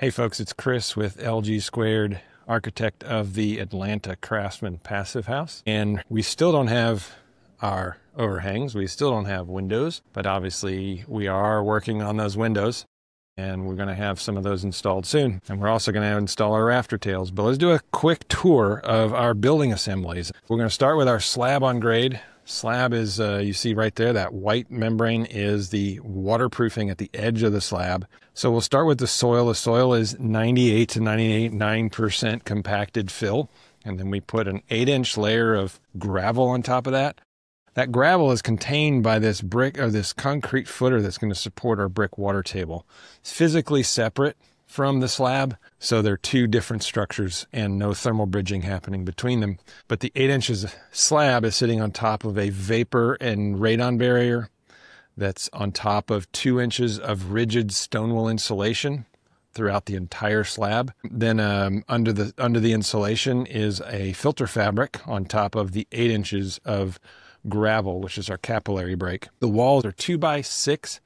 Hey folks, it's Chris with LG Squared, architect of the Atlanta Craftsman Passive House. And we still don't have our overhangs, we still don't have windows, but obviously we are working on those windows and we're going to have some of those installed soon. And we're also going to install our rafter tails. But let's do a quick tour of our building assemblies. We're going to start with our slab on grade. Slab is, uh, you see right there, that white membrane is the waterproofing at the edge of the slab. So we'll start with the soil. The soil is 98 to 98.9% compacted fill. And then we put an eight inch layer of gravel on top of that. That gravel is contained by this brick or this concrete footer that's going to support our brick water table. It's physically separate from the slab. So they're two different structures and no thermal bridging happening between them. But the eight inches slab is sitting on top of a vapor and radon barrier that's on top of two inches of rigid stone wool insulation throughout the entire slab. Then um, under the under the insulation is a filter fabric on top of the eight inches of gravel, which is our capillary break. The walls are two by six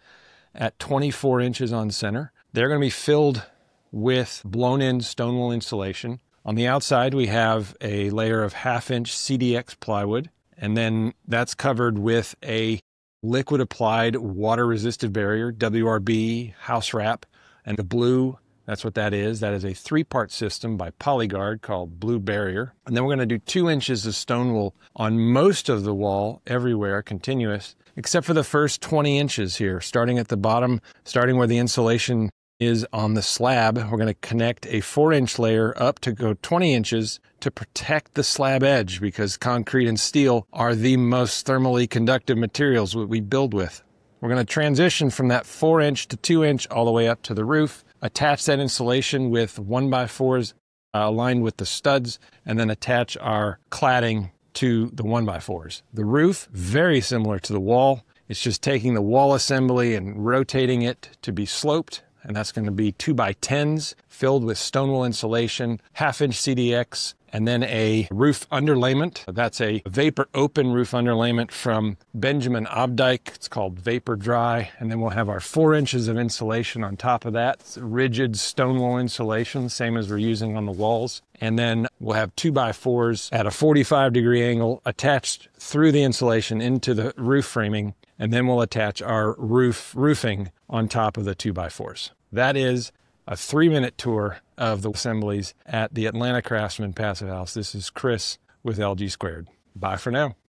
at 24 inches on center. They're going to be filled with blown in stone wool insulation. On the outside, we have a layer of half inch CDX plywood, and then that's covered with a liquid applied water resistive barrier, WRB house wrap, and the blue. That's what that is. That is a three part system by Polyguard called Blue Barrier. And then we're going to do two inches of stone wool on most of the wall, everywhere, continuous, except for the first 20 inches here, starting at the bottom, starting where the insulation is on the slab. We're going to connect a four inch layer up to go 20 inches to protect the slab edge because concrete and steel are the most thermally conductive materials that we build with. We're going to transition from that four inch to two inch all the way up to the roof, attach that insulation with one by fours uh, aligned with the studs, and then attach our cladding to the one by fours. The roof, very similar to the wall. It's just taking the wall assembly and rotating it to be sloped and that's going to be two by tens filled with stone wool insulation, half inch CDX, and then a roof underlayment. That's a vapor open roof underlayment from Benjamin Obdyke. It's called Vapor Dry. And then we'll have our four inches of insulation on top of that. It's rigid stone wool insulation, same as we're using on the walls. And then we'll have two by fours at a 45 degree angle attached through the insulation into the roof framing. And then we'll attach our roof roofing on top of the two by fours. That is a three minute tour of the assemblies at the Atlanta Craftsman Passive House. This is Chris with LG Squared. Bye for now.